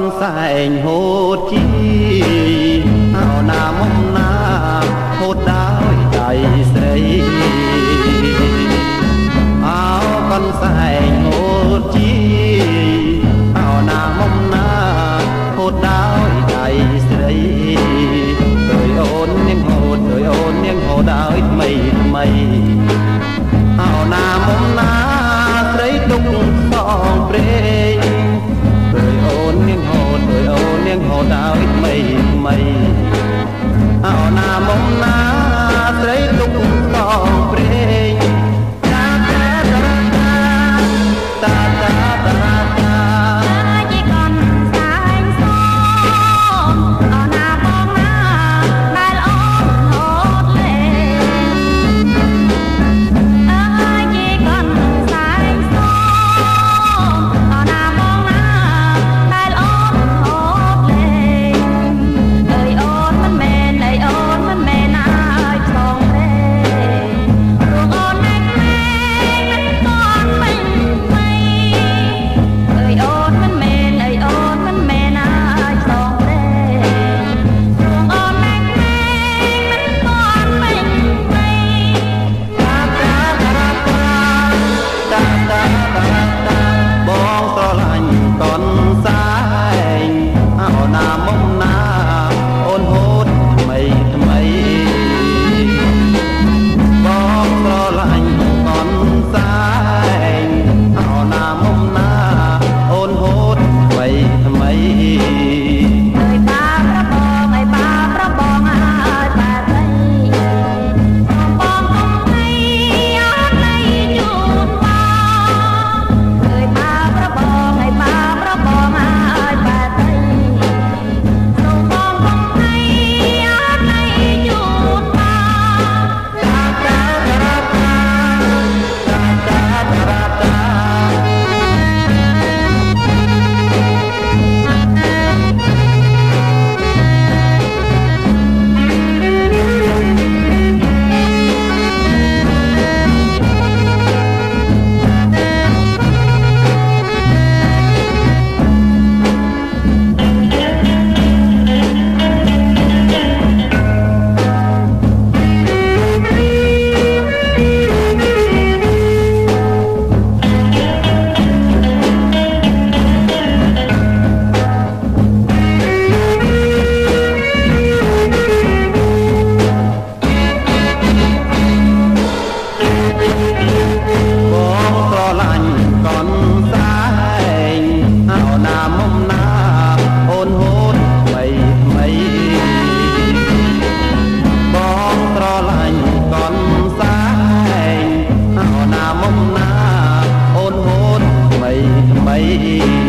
ន់សែងហូតជីអោណាមុំណាហូតដោយដៃស្រីអោកន់សែងហូតជីអោណាមុំណាហូតដោយដៃស្រីអើយអូននាងហូតអើយអូននាងហូតដោយថ្មីថ្មីអោណាមុំណាស្រីទុកសងព្រេង អើ enamorado. aí